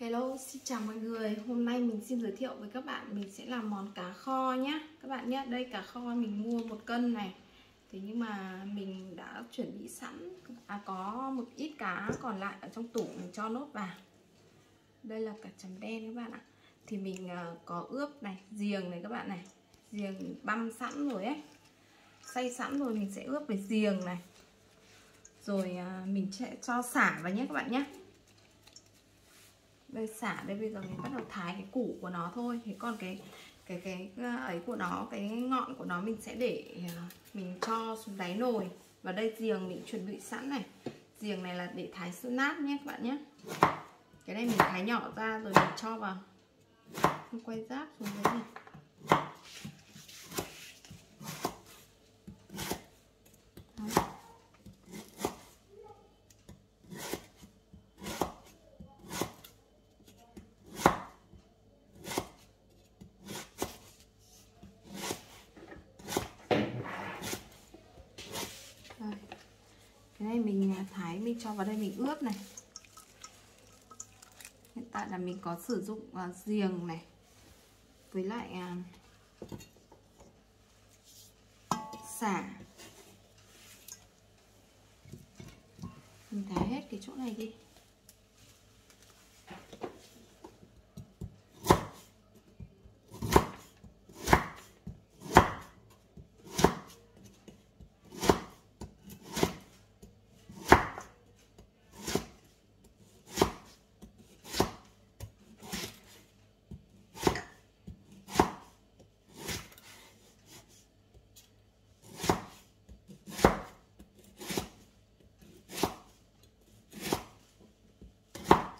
Hello, xin chào mọi người. Hôm nay mình xin giới thiệu với các bạn Mình sẽ làm món cá kho nhé Các bạn nhé, đây cá kho mình mua một cân này. Thế nhưng mà mình đã chuẩn bị sẵn À có một ít cá còn lại ở trong tủ Mình cho nốt vào. Đây là cả chấm đen các bạn ạ. Thì mình à, có ướp này, giềng này các bạn này. Giềng băm sẵn rồi ấy. Xay sẵn rồi mình sẽ ướp với giềng này. Rồi à, mình sẽ cho xả vào nhé các bạn nhé đây, xả đây, bây giờ mình bắt đầu thái cái củ của nó thôi. Thế còn cái cái cái ờ, ấy của nó, cái ngọn của nó mình sẽ để ờ, mình cho xuống đáy nồi. Và đây, giềng mình chuẩn bị sẵn này. Giềng này là để thái sữa nát nhé, các bạn nhé. Cái này mình thái nhỏ ra rồi mình cho vào. Quay ráp xuống dưới này. Đây này mình thái mình cho vào đây mình ướp này. Hiện tại là mình có sử dụng uh, giềng này. Với lại uh, xả. Mình thái hết cái chỗ này đi.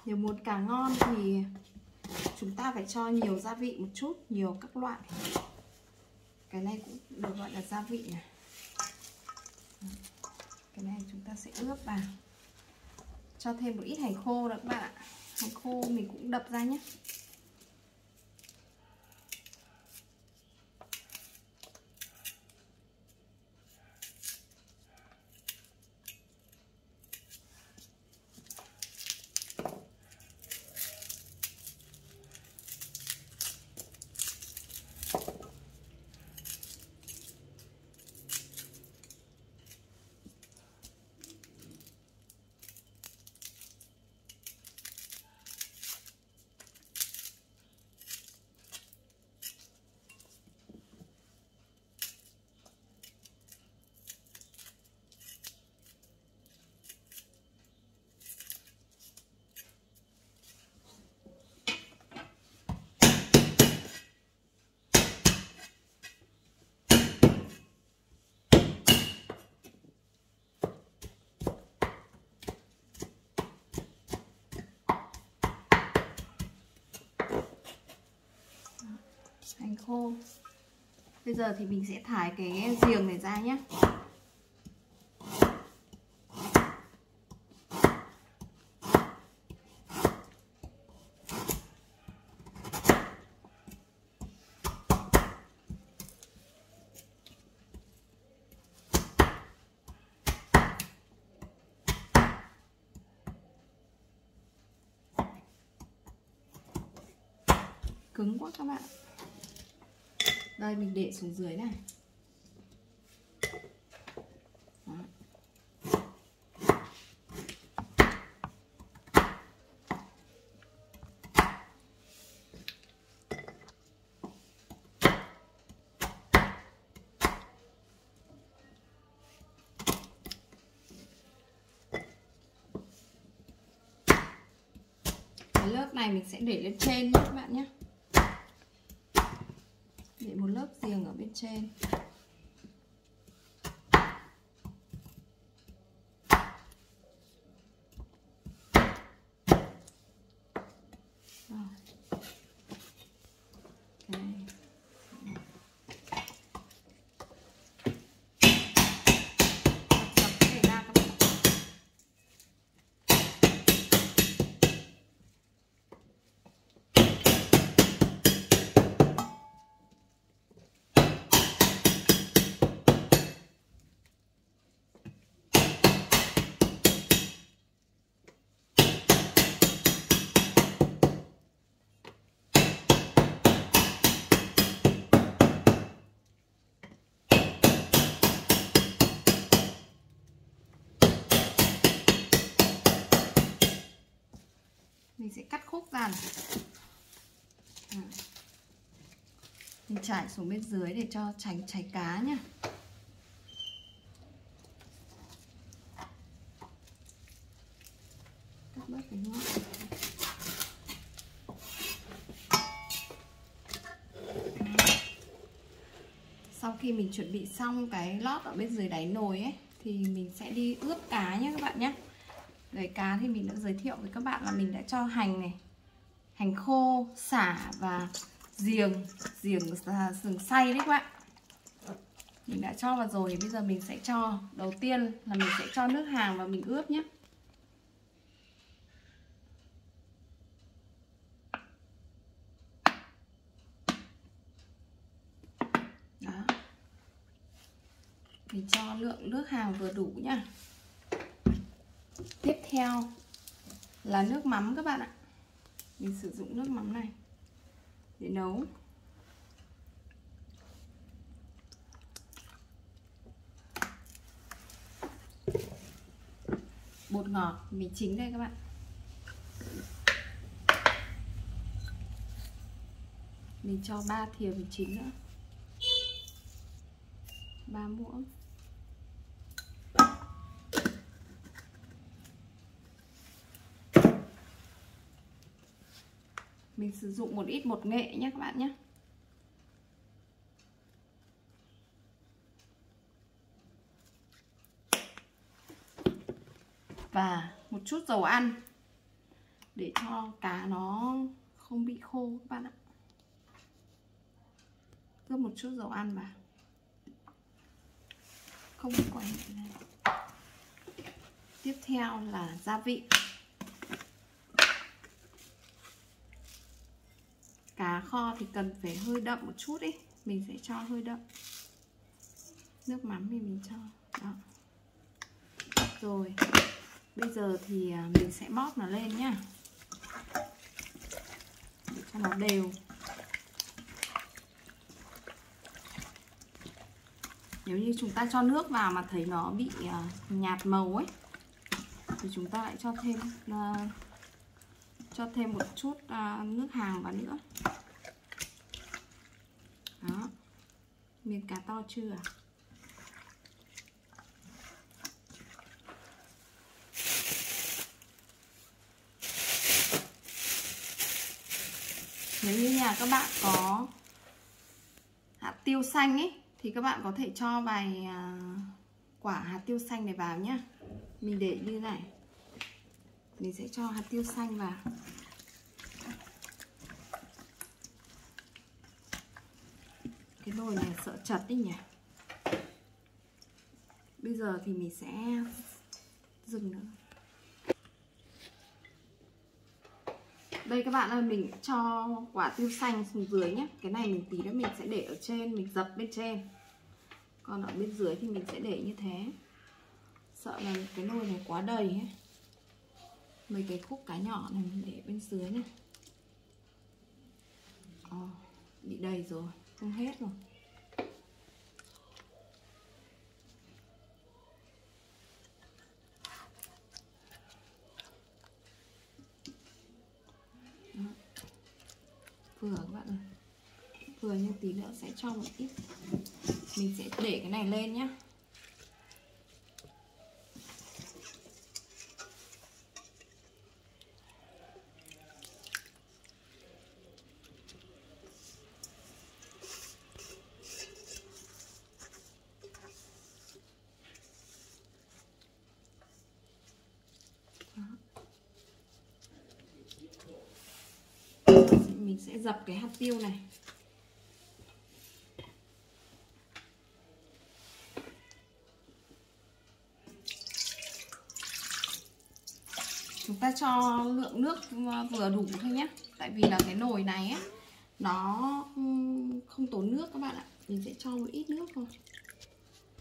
Nếu muốn cá ngon thì chúng ta phải cho nhiều gia vị một chút, nhiều các loại. Cái này cũng được gọi là gia vị này. Cái này chúng ta sẽ ướp vào. Cho thêm một ít hành khô nữa các bạn ạ. Hành khô mình cũng đập ra nhé. Khô. Bây giờ thì mình sẽ thải cái giềng này ra nhé. Cứng quá các bạn đây, mình để xuống dưới này Đó. cái lớp này mình sẽ để lên trên nhé, các bạn nhé để một lớp giềng mình sẽ cắt khúc ra này. À. mình trải xuống bên dưới để cho tránh cháy cá nhá cắt bớt cái ngọn sau khi mình chuẩn bị xong cái lót ở bên dưới đáy nồi ấy, thì mình sẽ đi ướp cá nhé các bạn nhé Đấy cá thì mình đã giới thiệu với các bạn là mình đã cho hành này Hành khô, xả và giềng Giềng sừng xay đấy các bạn. Mình đã cho vào rồi Bây giờ mình sẽ cho Đầu tiên là mình sẽ cho nước hàng và mình ướp nhé. Đó. Mình cho lượng nước hàng vừa đủ nhá tiếp theo là nước mắm các bạn ạ. Mình sử dụng nước mắm này để nấu. Bột ngọt mình chính đây các bạn. Mình cho 3 thìa mì chính nữa. 3 muỗng. Mình sử dụng một ít bột nghệ nhé các bạn nhé. Và một chút dầu ăn để cho cá nó không bị khô các bạn ạ. Cướp một chút dầu ăn vào. Không quay tiếp theo là gia vị cá kho thì cần phải hơi đậm một chút đi mình sẽ cho hơi đậm. Nước mắm thì mình cho. Đó. Rồi. Bây giờ thì à, mình sẽ bóp nó lên nhá. Để cho nó đều. Nếu như chúng ta cho nước vào mà thấy nó bị à, nhạt màu ấy thì chúng ta lại cho thêm uh, cho thêm một chút uh, nước hàng vào nữa đó miếng cá to chưa à? nếu như nhà các bạn có hạt tiêu xanh ấy thì các bạn có thể cho vài à, quả hạt tiêu xanh này vào nhá. Mình để như này. Mình sẽ cho hạt tiêu xanh vào. Cái nồi này sợ chật đấy nhỉ? Bây giờ thì mình sẽ dừng nữa. Đây các bạn ơi mình cho quả tiêu xanh xuống dưới nhé. Cái này mình tí nữa mình sẽ để ở trên mình dập bên trên. Còn ở bên dưới thì mình sẽ để như thế. Sợ là cái nồi này quá đầy ấy. Mấy cái khúc cá nhỏ này mình để bên dưới này oh, ờ, bị đầy rồi không hết rồi. Đó. vừa các bạn ơi. Vừa như tí nữa sẽ cho một ít. Mình sẽ để cái này lên nhá. Mình sẽ dập cái hạt tiêu này. Chúng ta cho lượng nước vừa đủ thôi nhé. Tại vì là cái nồi này ấy, nó không tốn nước các bạn ạ. Mình sẽ cho một ít nước thôi.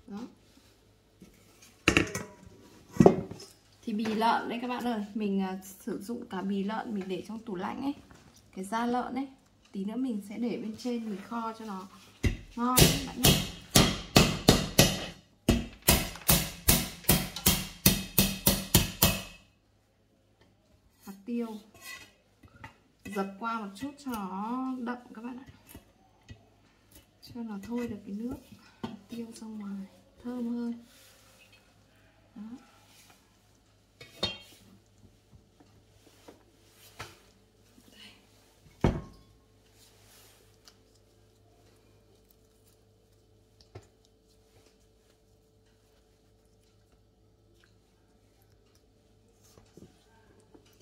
Đó. Thì bì lợn đấy các bạn ơi. Mình à, sử dụng cả bì lợn mình để trong tủ lạnh ấy cái da lợn ấy, tí nữa mình sẽ để bên trên mình kho cho nó ngon các bạn nhé. Hạt tiêu. Dập qua một chút cho nó đậm các bạn ạ. Cho nó thôi được cái nước tiêu ra ngoài, thơm hơn. Đó.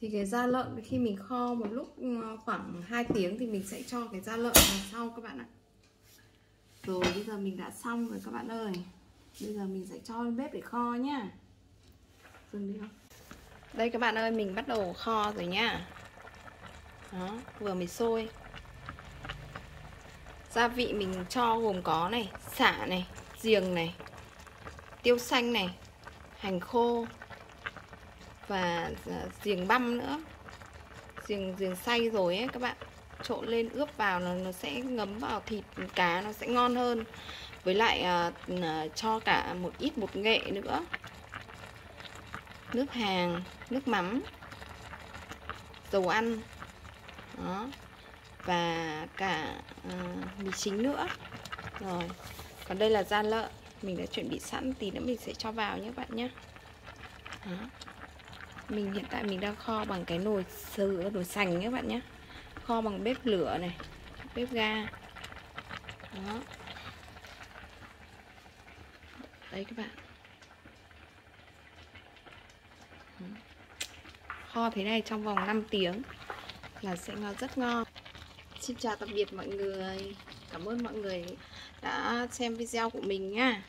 Thì cái da lợn khi mình kho một lúc ừ, khoảng 2 tiếng thì mình sẽ cho cái da lợn vào sau các bạn ạ. Rồi, bây giờ mình đã xong rồi các bạn ơi. Bây giờ mình sẽ cho lên bếp để kho nhá. Dừng đi không? Đây các bạn ơi, mình bắt đầu kho rồi nhá. Đó, vừa mới sôi. Gia vị mình cho gồm có này xả này, giềng này, tiêu xanh này, hành khô và ờ, giềng băm nữa. Giềng giềng xay rồi ấy các bạn. Trộn lên ướp vào nó nó sẽ ngấm vào thịt cá nó sẽ ngon hơn. Với lại à, cho cả một ít bột nghệ nữa. Nước hàng nước mắm dầu ăn. Đó. Và cả à, mì chính nữa. Rồi còn đây là da lợn mình đã chuẩn bị sẵn tí nữa mình sẽ cho vào nhé các bạn nhé. Đó mình hiện tại mình đang kho bằng cái nồi sứ, nồi sành các bạn nhé. Kho bằng bếp lửa này, bếp ga. Đó. Đấy các bạn. Kho thế này trong vòng 5 tiếng là sẽ ngon, rất ngon. Xin chào tạm biệt mọi người. Cảm ơn mọi người đã xem video của mình nha.